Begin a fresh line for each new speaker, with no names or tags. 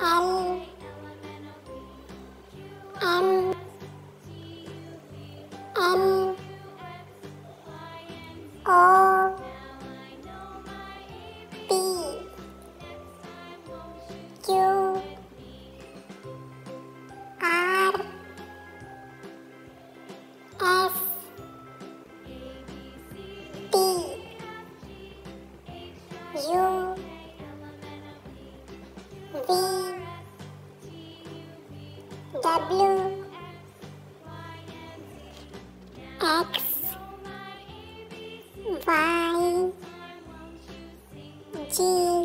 L M N O. P. Q. R. S T. U W X. Y. G